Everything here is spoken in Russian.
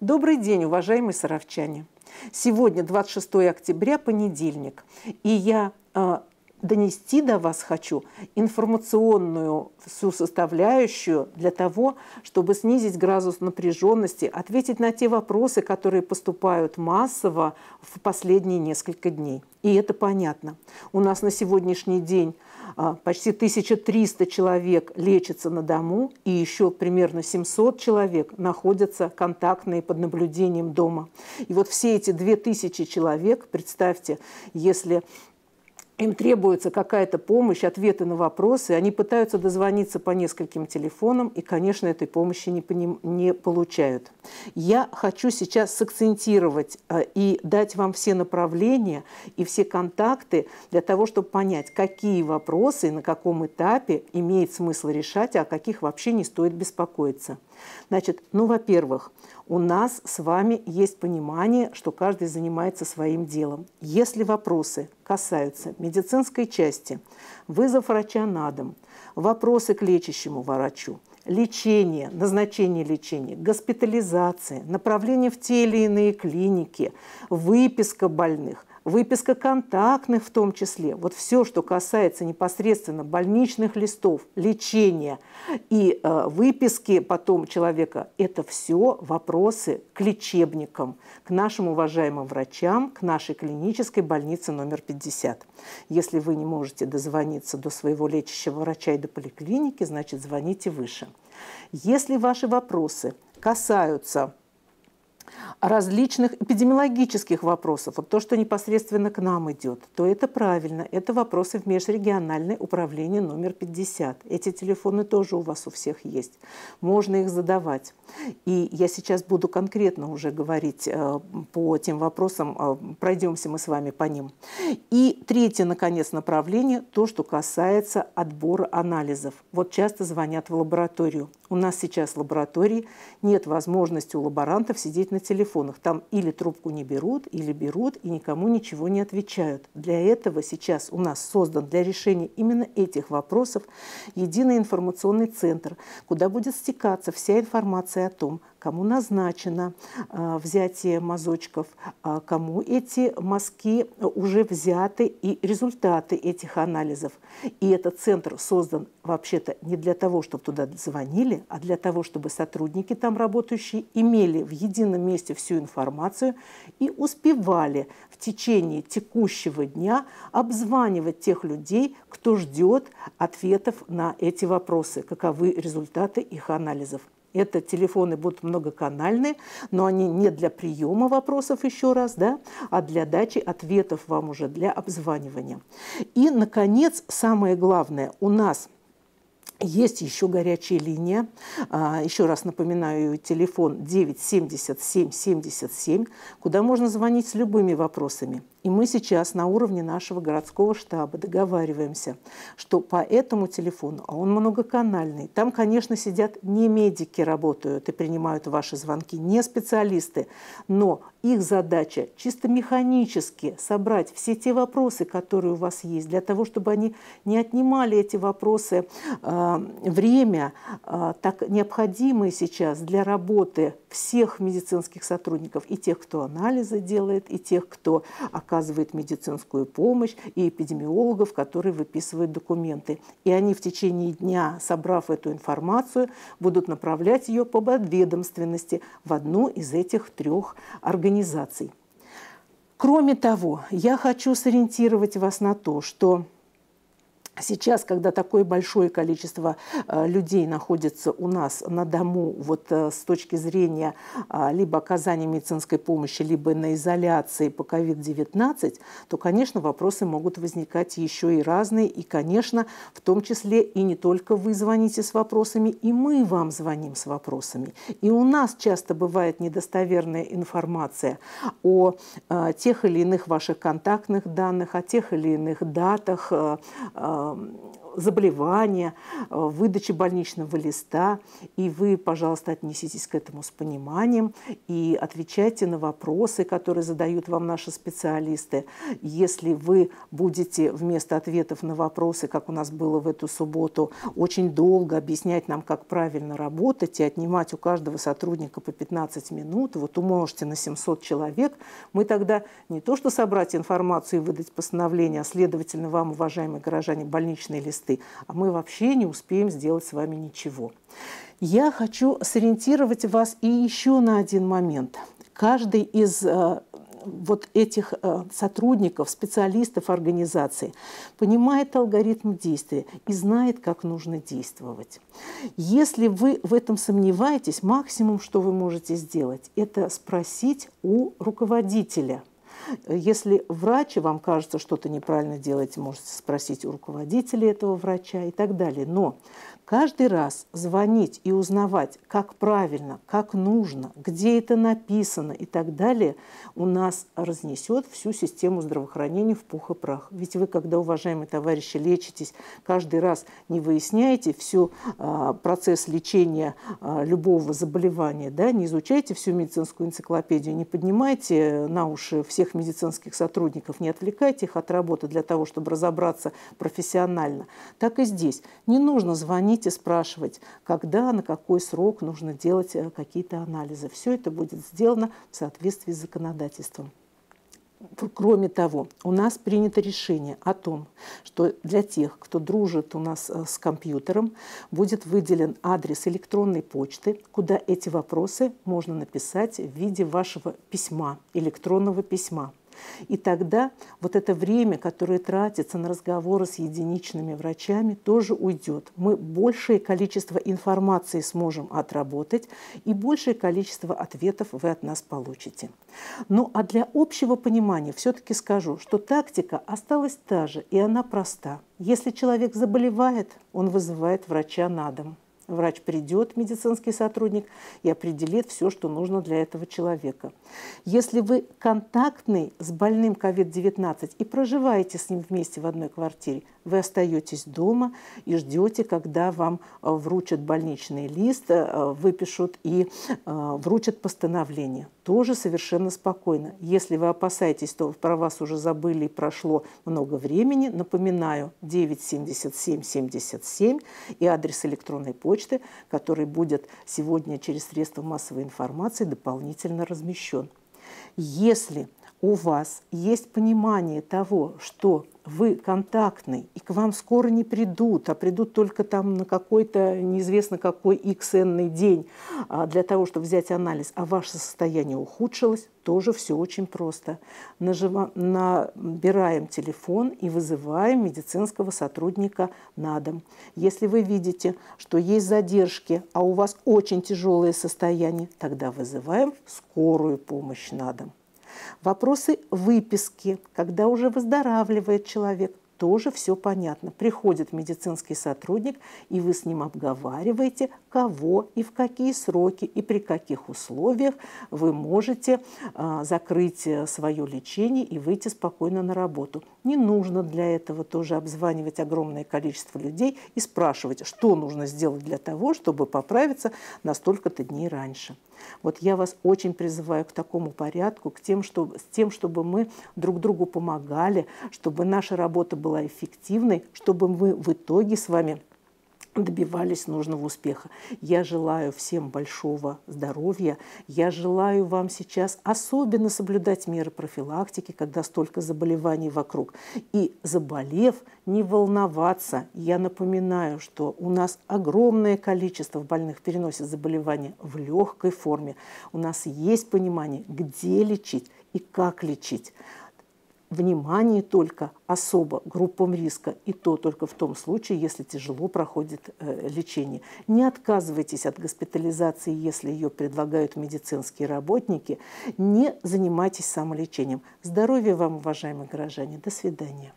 Добрый день, уважаемые саровчане! Сегодня 26 октября, понедельник, и я э, донести до вас хочу информационную всю составляющую для того, чтобы снизить градус напряженности, ответить на те вопросы, которые поступают массово в последние несколько дней. И это понятно. У нас на сегодняшний день а, почти 1300 человек лечатся на дому, и еще примерно 700 человек находятся контактные под наблюдением дома. И вот все эти 2000 человек, представьте, если им требуется какая-то помощь, ответы на вопросы, они пытаются дозвониться по нескольким телефонам и, конечно, этой помощи не, не получают. Я хочу сейчас сакцентировать э, и дать вам все направления и все контакты для того, чтобы понять, какие вопросы на каком этапе имеет смысл решать, а о каких вообще не стоит беспокоиться. Значит, ну, во-первых, у нас с вами есть понимание, что каждый занимается своим делом. Если вопросы касаются медицинской части, вызов врача на дом, вопросы к лечащему врачу, лечение, назначение лечения, госпитализация, направление в те или иные клиники, выписка больных, выписка контактных в том числе. Вот все, что касается непосредственно больничных листов, лечения и э, выписки потом человека, это все вопросы к лечебникам, к нашим уважаемым врачам, к нашей клинической больнице номер 50. Если вы не можете дозвониться до своего лечащего врача и до поликлиники, значит, звоните выше. Если ваши вопросы касаются различных эпидемиологических вопросов, вот то, что непосредственно к нам идет, то это правильно. Это вопросы в межрегиональное управление номер 50. Эти телефоны тоже у вас у всех есть. Можно их задавать. И я сейчас буду конкретно уже говорить э, по тем вопросам, э, пройдемся мы с вами по ним. И третье, наконец, направление, то, что касается отбора анализов. Вот часто звонят в лабораторию. У нас сейчас в лаборатории нет возможности у лаборантов сидеть на телефонах. Там или трубку не берут, или берут и никому ничего не отвечают. Для этого сейчас у нас создан для решения именно этих вопросов единый информационный центр, куда будет стекаться вся информация о том, кому назначено э, взятие мазочков, а кому эти мазки уже взяты и результаты этих анализов. И этот центр создан вообще-то не для того, чтобы туда звонили, а для того, чтобы сотрудники там работающие имели в едином месте всю информацию и успевали в течение текущего дня обзванивать тех людей, кто ждет ответов на эти вопросы, каковы результаты их анализов. Это телефоны будут многоканальные, но они не для приема вопросов еще раз, да, а для дачи ответов вам уже, для обзванивания. И, наконец, самое главное, у нас – есть еще горячая линия. А, еще раз напоминаю, телефон 977 77, куда можно звонить с любыми вопросами. И мы сейчас на уровне нашего городского штаба договариваемся, что по этому телефону, а он многоканальный, там, конечно, сидят не медики работают и принимают ваши звонки, не специалисты, но их задача чисто механически собрать все те вопросы, которые у вас есть, для того, чтобы они не отнимали эти вопросы э, время, э, так необходимое сейчас для работы всех медицинских сотрудников, и тех, кто анализы делает, и тех, кто медицинскую помощь, и эпидемиологов, которые выписывают документы. И они в течение дня, собрав эту информацию, будут направлять ее по подведомственности в одну из этих трех организаций. Кроме того, я хочу сориентировать вас на то, что Сейчас, когда такое большое количество э, людей находится у нас на дому, вот э, с точки зрения э, либо оказания медицинской помощи, либо на изоляции по COVID-19, то, конечно, вопросы могут возникать еще и разные. И, конечно, в том числе и не только вы звоните с вопросами, и мы вам звоним с вопросами. И у нас часто бывает недостоверная информация о тех или иных ваших контактных данных, о тех или иных датах, 嗯。Заболевания, выдачи больничного листа. И вы, пожалуйста, отнеситесь к этому с пониманием и отвечайте на вопросы, которые задают вам наши специалисты. Если вы будете вместо ответов на вопросы, как у нас было в эту субботу, очень долго объяснять нам, как правильно работать и отнимать у каждого сотрудника по 15 минут, вот умножьте на 700 человек, мы тогда не то что собрать информацию и выдать постановление, а следовательно вам, уважаемые горожане, больничные листы, а мы вообще не успеем сделать с вами ничего. Я хочу сориентировать вас и еще на один момент. Каждый из э, вот этих э, сотрудников, специалистов организации понимает алгоритм действия и знает, как нужно действовать. Если вы в этом сомневаетесь, максимум, что вы можете сделать, это спросить у руководителя – если врач, вам кажется, что-то неправильно делаете, можете спросить у руководителя этого врача и так далее. Но каждый раз звонить и узнавать, как правильно, как нужно, где это написано и так далее, у нас разнесет всю систему здравоохранения в пух и прах. Ведь вы, когда, уважаемые товарищи, лечитесь, каждый раз не выясняете всю а, процесс лечения а, любого заболевания, да, не изучаете всю медицинскую энциклопедию, не поднимаете на уши всех медицинских сотрудников, не отвлекайте их от работы для того, чтобы разобраться профессионально. Так и здесь. Не нужно звонить и спрашивать, когда, на какой срок нужно делать э, какие-то анализы. Все это будет сделано в соответствии с законодательством. Кроме того, у нас принято решение о том, что для тех, кто дружит у нас э, с компьютером, будет выделен адрес электронной почты, куда эти вопросы можно написать в виде вашего письма, электронного письма. И тогда вот это время, которое тратится на разговоры с единичными врачами, тоже уйдет. Мы большее количество информации сможем отработать, и большее количество ответов вы от нас получите. Ну а для общего понимания все-таки скажу, что тактика осталась та же, и она проста. Если человек заболевает, он вызывает врача на дом. Врач придет, медицинский сотрудник, и определит все, что нужно для этого человека. Если вы контактный с больным COVID-19 и проживаете с ним вместе в одной квартире, вы остаетесь дома и ждете, когда вам э, вручат больничный лист, э, выпишут и э, вручат постановление. Тоже совершенно спокойно. Если вы опасаетесь, то про вас уже забыли и прошло много времени, напоминаю, 97777 и адрес электронной почты, который будет сегодня через средства массовой информации дополнительно размещен. Если у вас есть понимание того, что вы контактный, и к вам скоро не придут, а придут только там на какой-то неизвестно какой xn день а, для того, чтобы взять анализ, а ваше состояние ухудшилось, тоже все очень просто. Нажива, набираем телефон и вызываем медицинского сотрудника на дом. Если вы видите, что есть задержки, а у вас очень тяжелое состояние, тогда вызываем скорую помощь на дом. Вопросы выписки, когда уже выздоравливает человек, тоже все понятно. Приходит медицинский сотрудник, и вы с ним обговариваете, кого и в какие сроки и при каких условиях вы можете а, закрыть э, свое лечение и выйти спокойно на работу. Не нужно для этого тоже обзванивать огромное количество людей и спрашивать, что нужно сделать для того, чтобы поправиться на столько-то дней раньше. Вот я вас очень призываю к такому порядку, к тем, чтобы, с тем, чтобы мы друг другу помогали, чтобы наша работа была эффективной, чтобы мы в итоге с вами добивались нужного успеха. Я желаю всем большого здоровья. Я желаю вам сейчас особенно соблюдать меры профилактики, когда столько заболеваний вокруг. И заболев, не волноваться. Я напоминаю, что у нас огромное количество больных переносит заболевания в легкой форме. У нас есть понимание, где лечить и как лечить внимание только особо группам риска, и то только в том случае, если тяжело проходит э, лечение. Не отказывайтесь от госпитализации, если ее предлагают медицинские работники. Не занимайтесь самолечением. Здоровья вам, уважаемые горожане. До свидания.